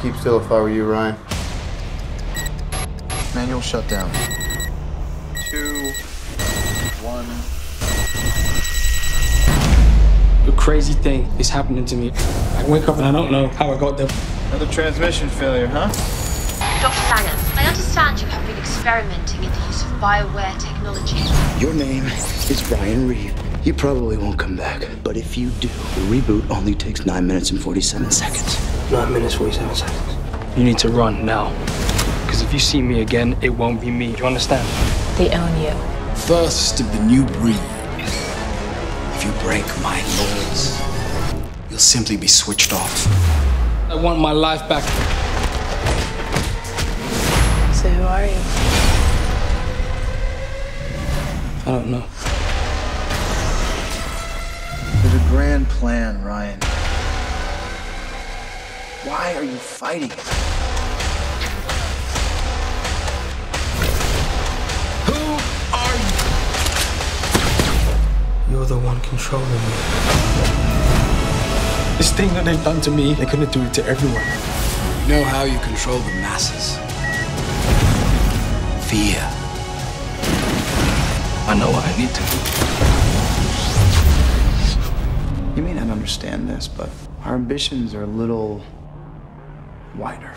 keep still if I were you, Ryan. Manual shutdown. Two, one. The crazy thing is happening to me. I wake up and I don't know how I got there. Another transmission failure, huh? Dr. Langham, I understand you have been experimenting in the use of bioware technology. Your name is Ryan Reeve. You probably won't come back, but if you do, the reboot only takes 9 minutes and 47 seconds. 9 minutes, 47 seconds. You need to run now. Because if you see me again, it won't be me. Do you understand? They own you. First of the new breed. If you break my laws, you'll simply be switched off. I want my life back. So who are you? I don't know. There's a grand plan, Ryan. Why are you fighting it? Who are you? You're the one controlling me. This thing that they've done to me, they're gonna do it to everyone. You know how you control the masses. Fear. I know what I need to do. You may not understand this, but our ambitions are a little wider.